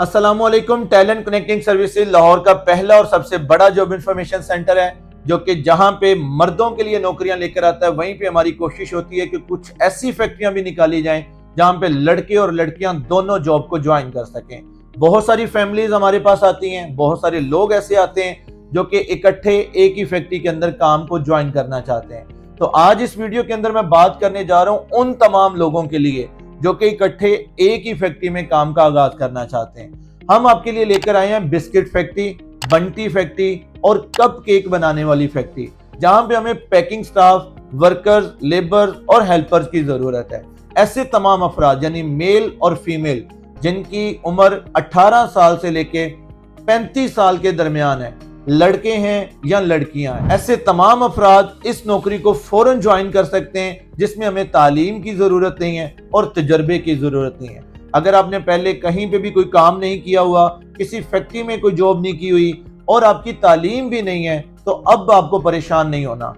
Aslam talent connecting services Lahore का पहला और सबसे बड़ा जॉब इंफॉर्मेशन सेंटर है, जो कि जहाँ पे मर्दों के लिए नौकरियाँ लेकर आता है, वहीं पे हमारी कोशिश होती है कि कुछ ऐसी फैक्ट्रियाँ भी निकाली जाएँ, जहाँ पे लड़के और लड़कियाँ दोनों जॉब को ज्वाइन कर सकें। बहुत सारी फैमिलीज़ हमारे पास आती हैं, बहुत सारे लोग ऐसे आते हैं, जो कि इकट्ठे एक ही फैक्ट्री के अंदर काम को ज्वाइन करना चाहते हैं। तो आज इस वीडियो के अंदर मैं बात करने जा रहा हूँ उन तमाम लोगों के लिए जो कि इकट्ठे एक ही फैक्ट्री में काम का आगाज़ करना चाहते हैं। हम आपके लिए लेकर आए हैं बिस्किट फैक्ट्री बंटी फैक्ट्री और कप केक बनाने वाली फैक्ट्री जहाँ पे हमें पैकिंग स्टाफ वर्कर्स लेबर्स और हेल्पर्स की ज़रूरत है। ऐसे तमाम अफराद, यानी मेल और फीमेल जिनकी उम्र 18 साल से लेके 35 साल के दरमियान है लड़के हैं या लड़कियाँ हैं। ऐसे तमाम अफराद इस नौकरी को फ़ौरन ज्वाइन कर सकते हैं, जिसमें हमें तालीम की ज़रूरत नहीं है और तजर्बे की ज़रूरत नहीं है। अगर आपने पहले कहीं पे भी कोई काम नहीं किया हुआ, किसी फैक्ट्री में कोई जॉब नहीं की हुई और आपकी तालीम भी नहीं है तो अब आपको परेशान नहीं होना।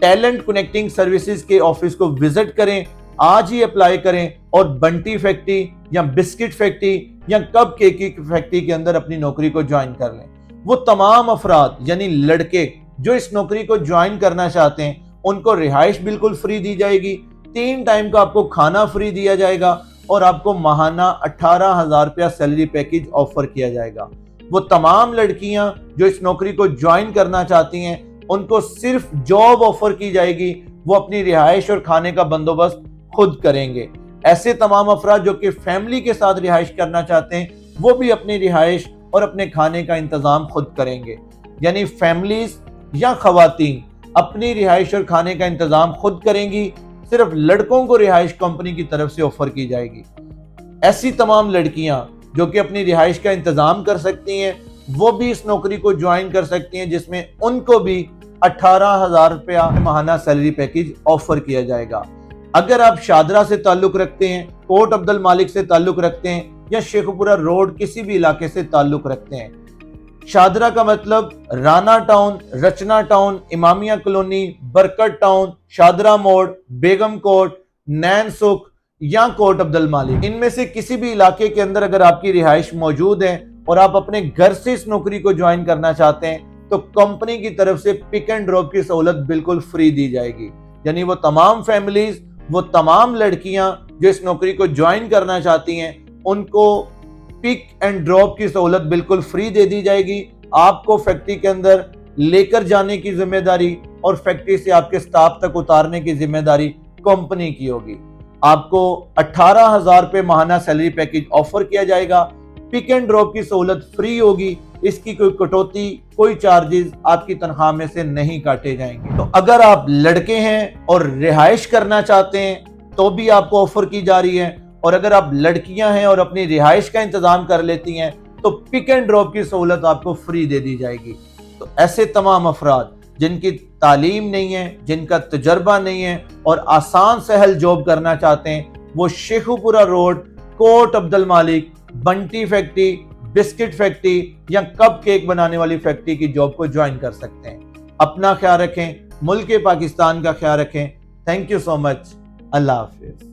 टैलेंट कनेक्टिंग सर्विसेज़ के ऑफ़िस को विज़िट करें, आज ही अप्लाई करें और बंटी फैक्ट्री या बिस्किट फैक्ट्री या कप केक की फैक्ट्री के अंदर अपनी नौकरी को ज्वाइन कर लें। वो तमाम अफराद, यानी लड़के, जो इस नौकरी को ज्वाइन करना चाहते हैं, उनको रिहाइश बिल्कुल फ्री दी जाएगी। तीन टाइम का आपको खाना फ्री दिया जाएगा और आपको महाना अठारह हज़ार रुपया सैलरी पैकेज ऑफ़र किया जाएगा। वो तमाम लड़कियाँ, जो इस नौकरी को ज्वाइन करना चाहती हैं, उनको सिर्फ़ जॉब ऑफ़र की जाएगी। वो अपनी रिहाइश और खाने का बंदोबस्त खुद करेंगे। ऐसे तमाम अफराद, जो कि फैमिली के साथ रिहाइश करना चाहते हैं, वो भी अपनी रिहाइश और अपने खाने का इंतज़ाम खुद करेंगे। यानी फैमिलीज़ या खातन अपनी रिहाइश और खाने का इंतज़ाम खुद करेंगी, सिर्फ़ लड़कों को रिहाइश कंपनी की तरफ़ से ऑफ़र की जाएगी। ऐसी तमाम लड़कियाँ जो कि अपनी रिहाइश का इंतज़ाम कर सकती हैं, वो भी इस नौकरी को ज्वाइन कर सकती हैं, जिसमें उनको भी अठारह हज़ार रुपया महाना सैलरी पैकेज ऑफ़र किया जाएगा। अगर आप शादरा से ताल्लुक रखते हैं कोट अब्दुल मालिक से ताल्लुक रखते हैं या शेखपुरा रोड किसी भी इलाके से ताल्लुक रखते हैं। शादरा का मतलब Rana town, Rachna town, Imamia colony Barkat town, Shahdara मोड़, बेगम कोट, नैन सुख, या कोट अब्दुल मालिक। इनमें से किसी भी इलाके के अंदर अगर आपकी रिहाइश मौजूद है और आप अपने घर से इस नौकरी को ज्वाइन करना चाहते हैं तो कंपनी की तरफ़ से पिक एंड ड्रॉप की सहूलत बिल्कुल फ्री दी जाएगी। यानी वो तमाम फैमिलीज़, वो तमाम लड़कियाँ जो इस नौकरी को ज्वाइन करना चाहती हैं उनको पिक एंड ड्रॉप की सहूलत बिल्कुल फ्री दे दी जाएगी। आपको फैक्ट्री के अंदर लेकर जाने की ज़िम्मेदारी और फैक्ट्री से आपके स्टाफ तक उतारने की ज़िम्मेदारी कंपनी की होगी। आपको अठारह हज़ार रुपए महाना सैलरी पैकेज ऑफ़र किया जाएगा। पिक एंड ड्रॉप की सहूलत फ्री होगी। इसकी कोई कटौती, कोई चार्जेस आपकी तनख्वाह में से नहीं काटे जाएँगे। तो अगर आप लड़के हैं और रिहाइश करना चाहते हैं तो भी आपको ऑफ़र की जा रही है। और अगर आप लड़कियाँ हैं और अपनी रिहाइश का इंतज़ाम कर लेती हैं तो पिक एंड ड्रॉप की सहूलत आपको फ्री दे दी जाएगी। तो ऐसे तमाम अफराद, जिनकी तालीम नहीं है, जिनका तजर्बा नहीं है और आसान सहल जॉब करना चाहते हैं, वो Sheikhupura road, Kot Abdul Malik, Bunty factory, biscuit factory या कप केक बनाने वाली फैक्ट्री की जॉब को ज्वाइन कर सकते हैं। अपना ख्याल रखें, मुल्क पाकिस्तान का ख्याल रखें। थैंक यू सो मच अल्लाह हाफिज़।